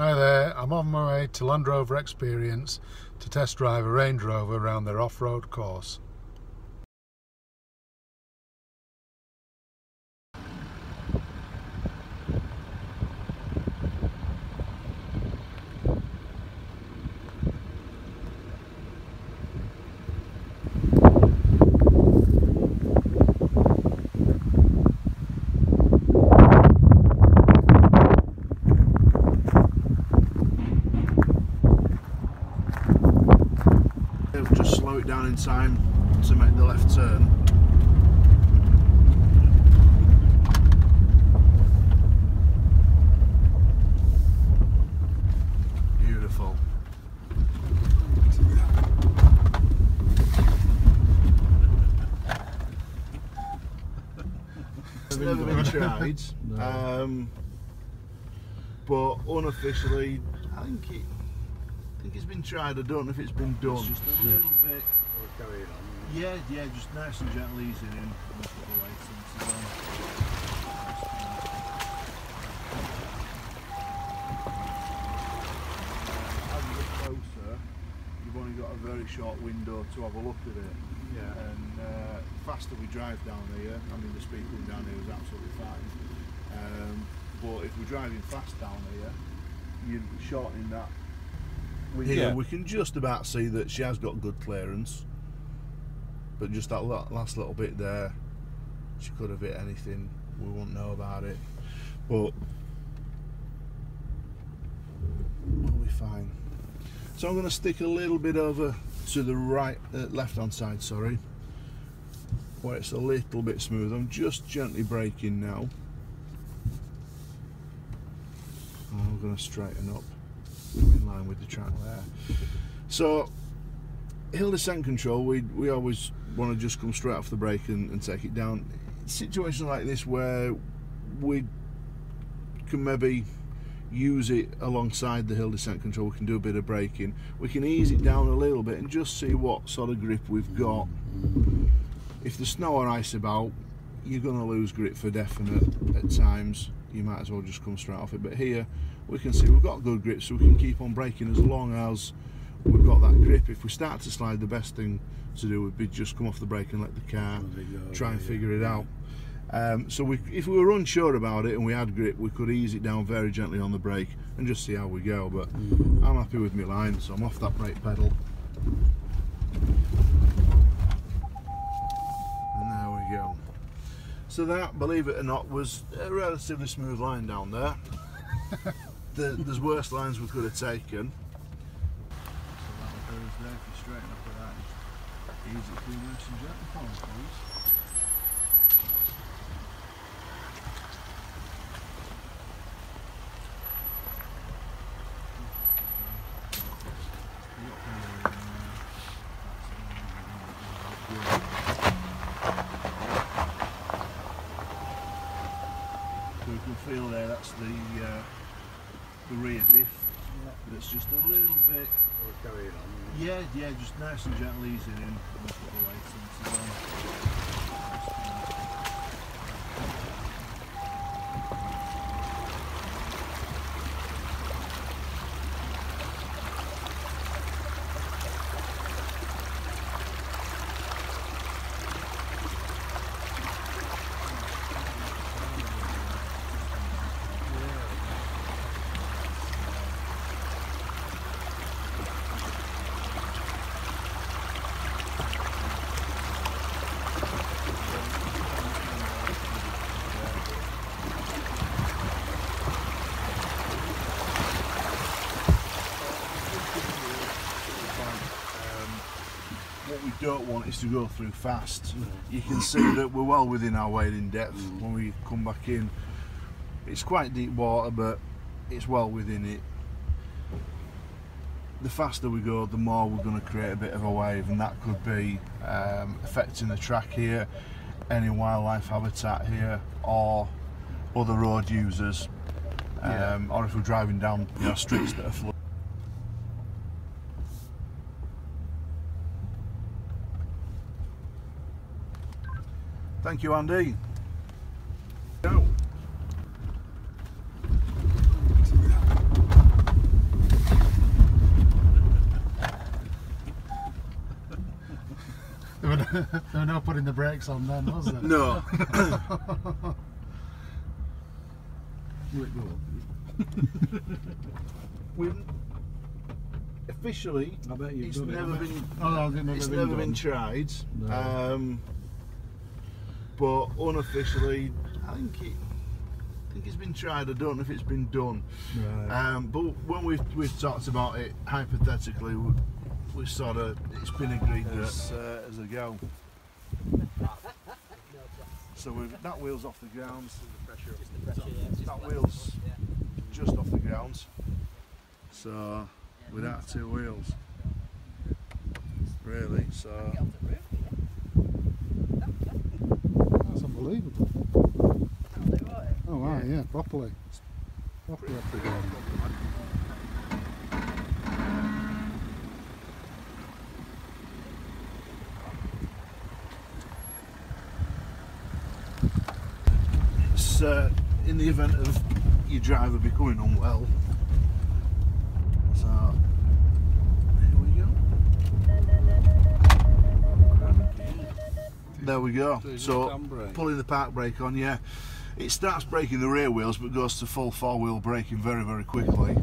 Hi there, I'm on my way to Land Rover Experience to test drive a Range Rover around their off-road course. It'll just slow it down in time to make the left turn. Beautiful. It's never been tried, um, but unofficially, I think it. I think it's been tried. I don't know if it's been done. It's just a little bit. Yeah, yeah, just nice and gently easing in. That's what the way since As you get closer, you've only got a very short window to have a look at it. Yeah. And uh, the faster we drive down here, I mean the speed going down here is absolutely fine. Um, but if we're driving fast down here, you're shortening that window. Yeah. We can just about see that she has got good clearance, but just that last little bit there, she could have hit anything. We won't know about it, but we'll be fine. So I'm going to stick a little bit over to the right, uh, left-hand side. Sorry, where it's a little bit smooth. I'm just gently braking now. I'm going to straighten up in line with the track there. So, hill descent control, we we always want to just come straight off the brake and, and take it down. Situations like this where we can maybe use it alongside the hill descent control, we can do a bit of braking. We can ease it down a little bit and just see what sort of grip we've got. If there's snow or ice about, you're going to lose grip for definite at times. You might as well just come straight off it. But here, we can see we've got good grip, so we can keep on braking as long as we've got that grip. If we start to slide, the best thing to do would be just come off the brake and let the car try and figure it out. Um, so we, if we were unsure about it and we had grip, we could ease it down very gently on the brake and just see how we go. But I'm happy with my line, so I'm off that brake pedal. And there we go. So that, believe it or not, was a relatively smooth line down there. the, there's worse lines we could have taken. So that'll do us there if you straighten up with that. Ease it nice and gently for me, please. So you can feel there, that's the uh, the rear diff. But it's just a little bit. Yeah, yeah, just nice and gently easing in. Don't want is to go through fast. You can see that we're well within our wading depth when we come back in. It's quite deep water, but it's well within it. The faster we go, the more we're going to create a bit of a wave, and that could be um, affecting the track here, any wildlife habitat here, or other road users, um, or if we're driving down you know, streets that are flooded. Thank you, Andy. Go. there, were no, putting the brakes on then, was there? No. We've officially, I bet you've it's never oh, it. been, oh, no, it's never been, been tried. No. Um, but unofficially, I think it. I think it's been tried. I don't know if it's been done. Right. Um, but when we've we've talked about it hypothetically, we, we sort of it's been agreed as uh, as a go. So we've that wheel's off the ground. That wheel's just off the ground. So without two wheels, really. So That's unbelievable. Oh, wow, yeah, properly. Properly off the ground. it's uh, in the event of your driver becoming unwell. So here we go. There we go. So you So just handbrake? pulling the park brake on, yeah. It starts braking the rear wheels but goes to full four wheel braking very very quickly.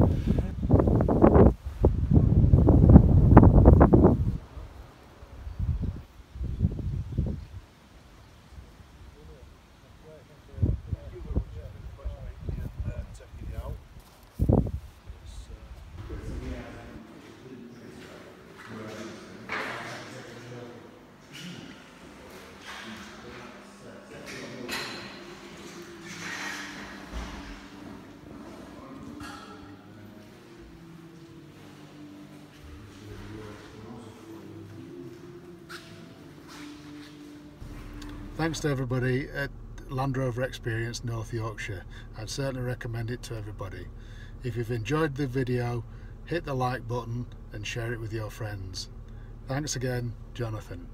Thanks to everybody at Land Rover Experience North Yorkshire. I'd certainly recommend it to everybody. If you've enjoyed the video, hit the like button and share it with your friends. Thanks again, Jonathan.